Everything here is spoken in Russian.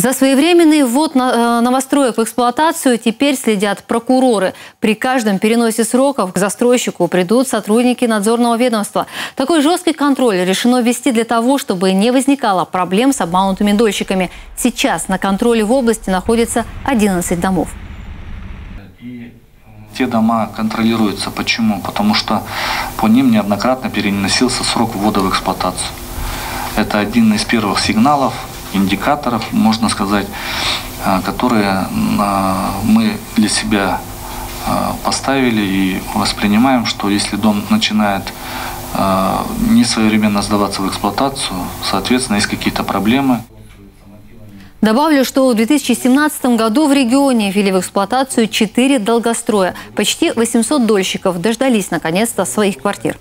За своевременный ввод э, новостроек в эксплуатацию теперь следят прокуроры. При каждом переносе сроков к застройщику придут сотрудники надзорного ведомства. Такой жесткий контроль решено ввести для того, чтобы не возникало проблем с обманутыми дольщиками. Сейчас на контроле в области находится 11 домов. Те дома контролируются. Почему? Потому что по ним неоднократно переносился срок ввода в эксплуатацию. Это один из первых сигналов, индикаторов, можно сказать, а, которые а, мы для себя а, поставили и воспринимаем, что если дом начинает не своевременно сдаваться в эксплуатацию, соответственно, есть какие-то проблемы. Добавлю, что в 2017 году в регионе ввели в эксплуатацию 4 долгостроя. Почти 800 дольщиков дождались наконец-то своих квартир.